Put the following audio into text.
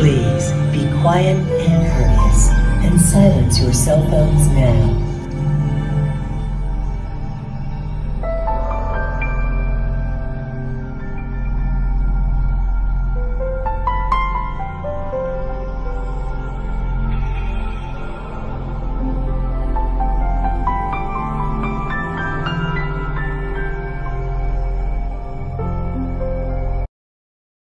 Please be quiet and courteous and silence your cell phones now.